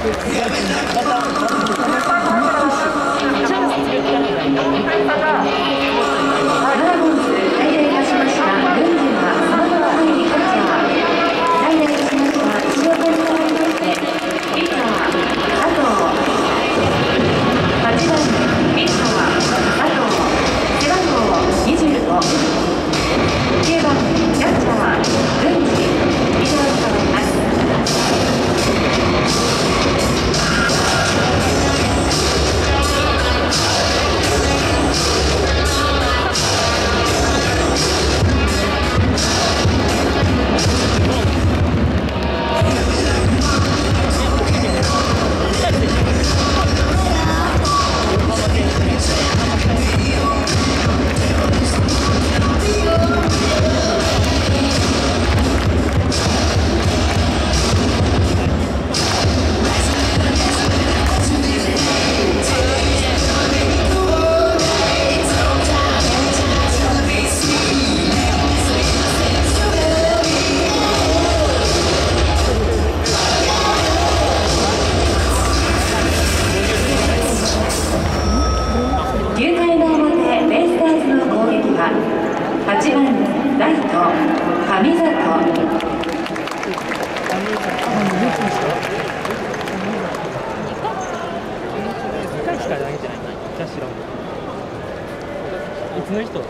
9回の表ベイスターズの攻撃は8番ライト上里2回しか投げてないじゃ知らんいつの人？